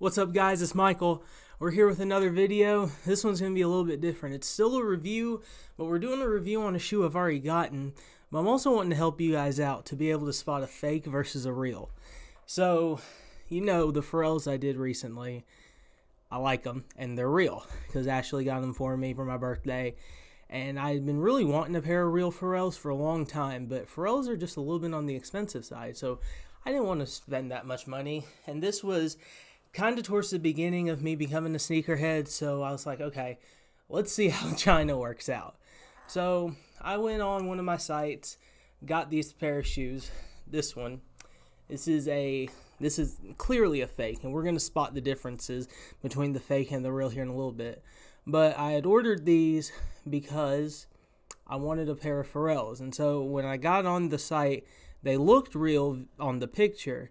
What's up guys, it's Michael. We're here with another video. This one's going to be a little bit different. It's still a review, but we're doing a review on a shoe I've already gotten. But I'm also wanting to help you guys out to be able to spot a fake versus a real. So, you know the Pharrells I did recently. I like them, and they're real, because Ashley got them for me for my birthday. And I've been really wanting a pair of real Pharrells for a long time, but Pharrells are just a little bit on the expensive side. So I didn't want to spend that much money. And this was kind of towards the beginning of me becoming a sneakerhead, so I was like, okay, let's see how China works out. So I went on one of my sites, got these pair of shoes. This one, this is a this is clearly a fake, and we're gonna spot the differences between the fake and the real here in a little bit. But I had ordered these because I wanted a pair of Pharrells, and so when I got on the site, they looked real on the picture,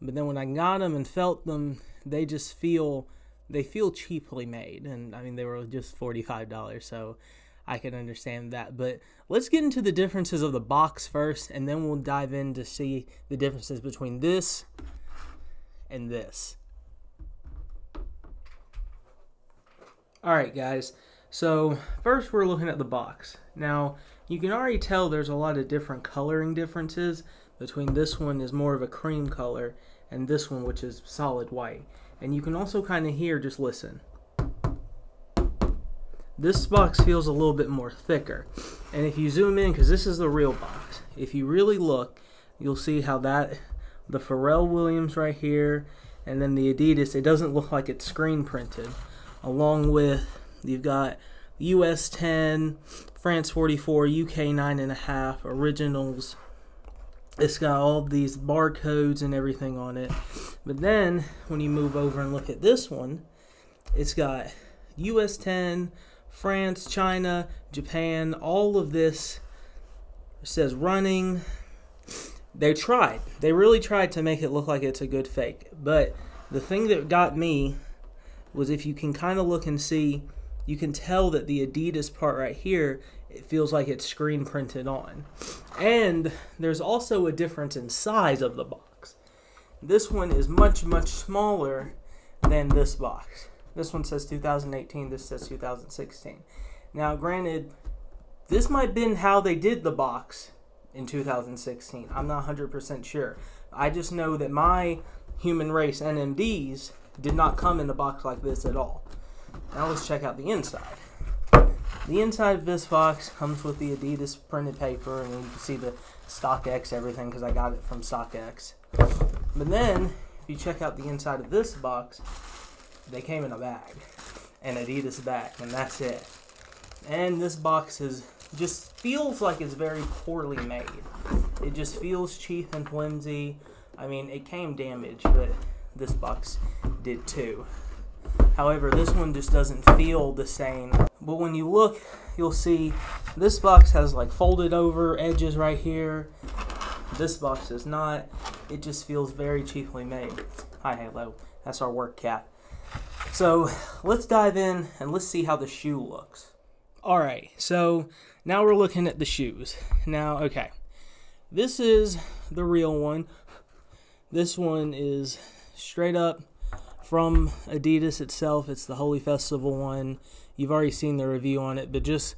but then when I got them and felt them, they just feel they feel cheaply made. And i mean they were just $45 so i can understand that. But let's get into the differences of the box first and then we'll dive in to see the differences between this and this. All right guys. So first we're looking at the box. Now you can already tell there's a lot of different coloring differences between this one is more of a cream color and this one which is solid white. And you can also kind of hear, just listen. This box feels a little bit more thicker. And if you zoom in, because this is the real box, if you really look, you'll see how that, the Pharrell Williams right here, and then the Adidas, it doesn't look like it's screen printed. Along with, you've got US 10, France 44, UK 9.5, originals, it's got all these barcodes and everything on it. But then when you move over and look at this one, it's got US 10, France, China, Japan, all of this says running. They tried. They really tried to make it look like it's a good fake. But the thing that got me was if you can kind of look and see, you can tell that the Adidas part right here it feels like it's screen printed on. And there's also a difference in size of the box. This one is much, much smaller than this box. This one says 2018, this says 2016. Now, granted, this might have been how they did the box in 2016. I'm not 100% sure. I just know that my human race NMDs did not come in a box like this at all. Now let's check out the inside. The inside of this box comes with the Adidas printed paper, and you can see the StockX everything because I got it from StockX. But then, if you check out the inside of this box, they came in a bag, an Adidas bag, and that's it. And this box is just feels like it's very poorly made. It just feels cheap and flimsy. I mean, it came damaged, but this box did too. However, this one just doesn't feel the same. But when you look, you'll see this box has like folded over edges right here. This box does not. It just feels very cheaply made. Hi, Halo. That's our work cat. So let's dive in and let's see how the shoe looks. All right, so now we're looking at the shoes. Now, okay, this is the real one. This one is straight up from Adidas itself. It's the Holi Festival one. You've already seen the review on it, but just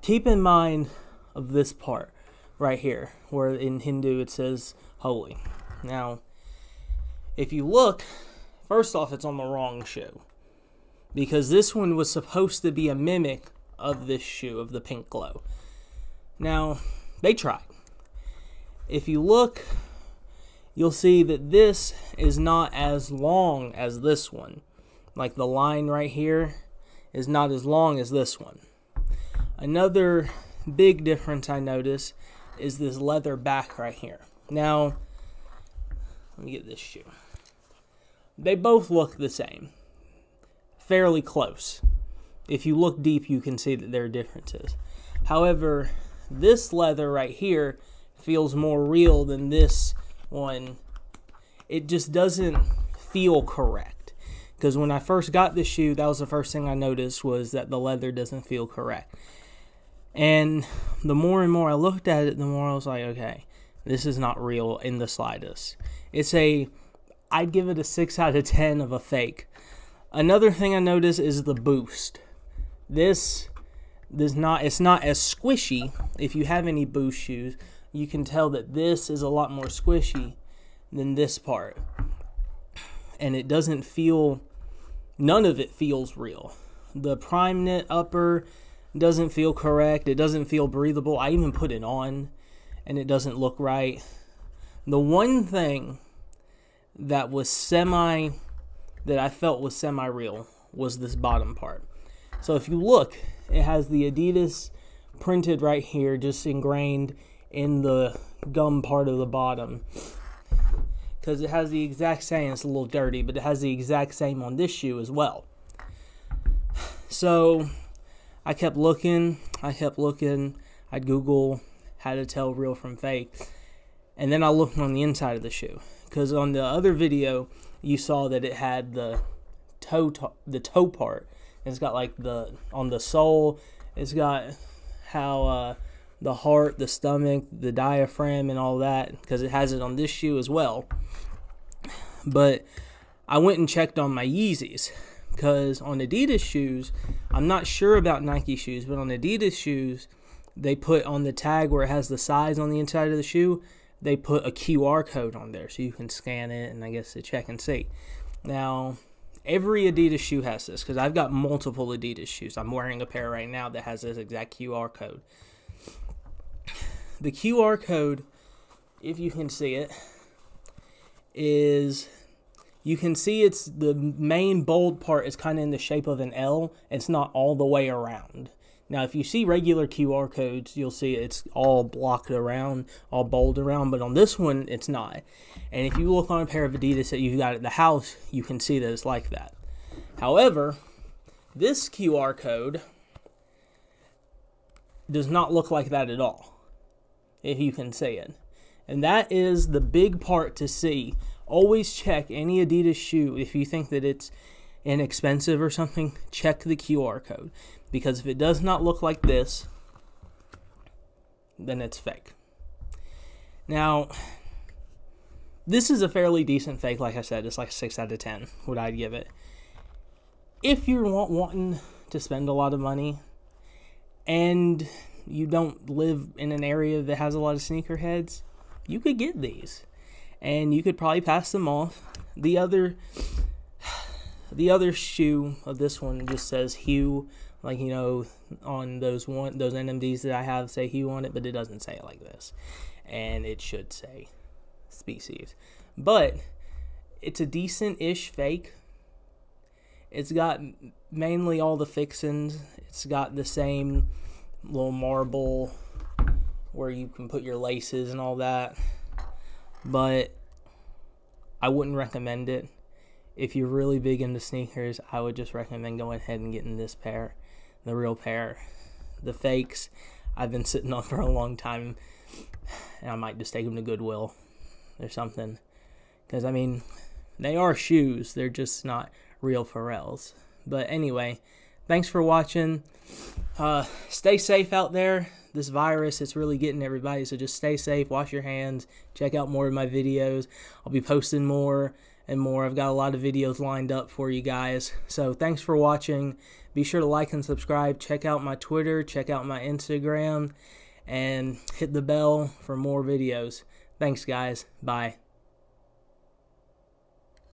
keep in mind of this part right here, where in Hindu it says holy. Now, if you look, first off, it's on the wrong shoe. Because this one was supposed to be a mimic of this shoe, of the pink glow. Now, they tried. If you look you'll see that this is not as long as this one. Like the line right here is not as long as this one. Another big difference I notice is this leather back right here. Now, let me get this shoe. They both look the same, fairly close. If you look deep, you can see that there are differences. However, this leather right here feels more real than this one, it just doesn't feel correct. Because when I first got this shoe, that was the first thing I noticed was that the leather doesn't feel correct. And the more and more I looked at it, the more I was like, okay, this is not real in the slightest. It's a, I'd give it a 6 out of 10 of a fake. Another thing I noticed is the boost. This does not it's not as squishy. If you have any boost shoes, you can tell that this is a lot more squishy than this part. And it doesn't feel none of it feels real. The prime knit upper doesn't feel correct. It doesn't feel breathable. I even put it on and it doesn't look right. The one thing that was semi that I felt was semi real was this bottom part. So if you look, it has the Adidas printed right here, just ingrained in the gum part of the bottom. Because it has the exact same, it's a little dirty, but it has the exact same on this shoe as well. So I kept looking, I kept looking. I'd Google how to tell real from fake. And then I looked on the inside of the shoe. Because on the other video, you saw that it had the toe, to- the toe part. It's got like the, on the sole, it's got how uh, the heart, the stomach, the diaphragm, and all that. Because it has it on this shoe as well. But I went and checked on my Yeezys because on Adidas shoes, I'm not sure about Nike shoes, but on Adidas shoes, they put on the tag where it has the size on the inside of the shoe, they put a QR code on there so you can scan it and I guess to check and see. Now, every Adidas shoe has this because I've got multiple Adidas shoes. I'm wearing a pair right now that has this exact QR code. The QR code, if you can see it, is you can see it's the main bold part is kind of in the shape of an L. It's not all the way around. Now, if you see regular QR codes, you'll see it's all blocked around, all bold around, but on this one, it's not. And if you look on a pair of Adidas that you've got at the house, you can see that it's like that. However, this QR code does not look like that at all, if you can see it. And that is the big part to see always check any Adidas shoe if you think that it's inexpensive or something, check the QR code because if it does not look like this, then it's fake. Now, this is a fairly decent fake, like I said, it's like 6 out of 10, what I'd give it. If you're want, wanting to spend a lot of money and you don't live in an area that has a lot of sneakerheads, you could get these and you could probably pass them off. The other the other shoe of this one just says Hue, like you know, on those one those NMDs that I have say Hue on it, but it doesn't say it like this, and it should say species. But it's a decent-ish fake. It's got mainly all the fixins. It's got the same little marble where you can put your laces and all that but I wouldn't recommend it. If you're really big into sneakers, I would just recommend going ahead and getting this pair, the real pair. The fakes, I've been sitting on for a long time, and I might just take them to Goodwill or something. Because, I mean, they are shoes, they're just not real Pharrells. But anyway, thanks for watching. Uh, stay safe out there. This virus it's really getting everybody so just stay safe wash your hands check out more of my videos. I'll be posting more and more. I've got a lot of videos lined up for you guys. So thanks for watching. Be sure to like and subscribe. Check out my twitter. Check out my instagram. And hit the bell for more videos. Thanks guys. Bye